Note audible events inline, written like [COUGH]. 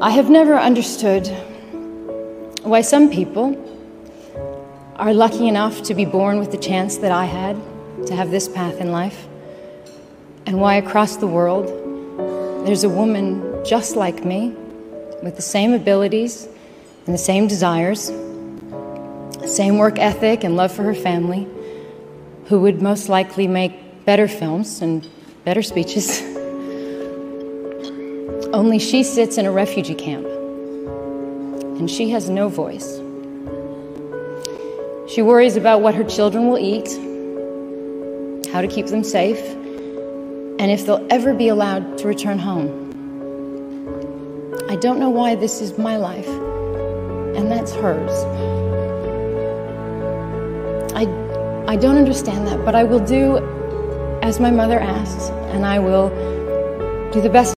I have never understood why some people are lucky enough to be born with the chance that I had to have this path in life, and why across the world there's a woman just like me with the same abilities and the same desires, same work ethic and love for her family, who would most likely make better films and better speeches. [LAUGHS] Only she sits in a refugee camp, and she has no voice. She worries about what her children will eat, how to keep them safe, and if they'll ever be allowed to return home. I don't know why this is my life, and that's hers. I, I don't understand that, but I will do as my mother asks, and I will do the best.